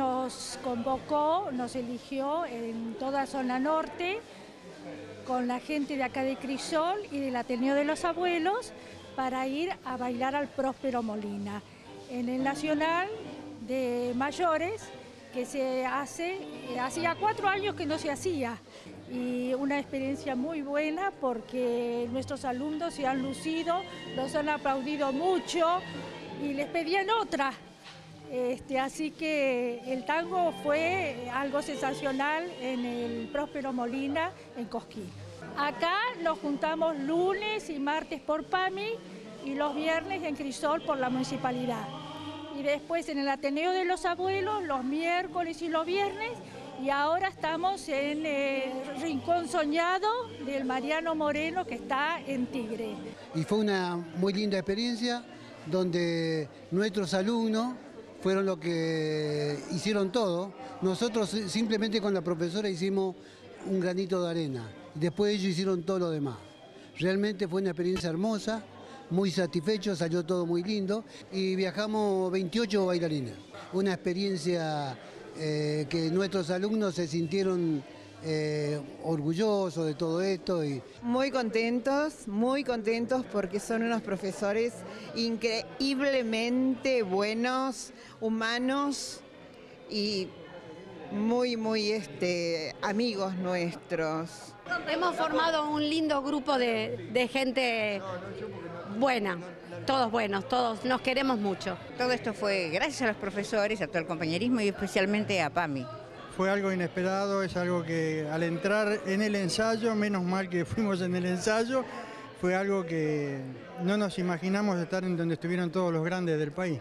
Nos convocó, nos eligió en toda zona norte con la gente de acá de Crisol y del Ateneo de los Abuelos para ir a bailar al Próspero Molina. En el Nacional de Mayores, que se hace, eh, hacía cuatro años que no se hacía, y una experiencia muy buena porque nuestros alumnos se han lucido, los han aplaudido mucho y les pedían otra. Este, así que el tango fue algo sensacional en el Próspero Molina, en Cosquín. Acá nos juntamos lunes y martes por PAMI y los viernes en Crisol por la municipalidad. Y después en el Ateneo de los Abuelos los miércoles y los viernes y ahora estamos en el Rincón Soñado del Mariano Moreno que está en Tigre. Y fue una muy linda experiencia donde nuestros alumnos fueron los que hicieron todo. Nosotros simplemente con la profesora hicimos un granito de arena. Después ellos hicieron todo lo demás. Realmente fue una experiencia hermosa, muy satisfecho, salió todo muy lindo y viajamos 28 bailarines. Una experiencia eh, que nuestros alumnos se sintieron eh, orgullosos de todo esto. Y... Muy contentos, muy contentos porque son unos profesores increíblemente buenos, humanos y muy, muy este, amigos nuestros. Hemos formado un lindo grupo de, gente buena, todos buenos, todos nos queremos mucho. Todo esto fue gracias a los profesores, a todo el compañerismo y especialmente a PAMI. Fue algo inesperado, es algo que al entrar en el ensayo, menos mal que fuimos en el ensayo, fue algo que no nos imaginamos estar en donde estuvieron todos los grandes del país.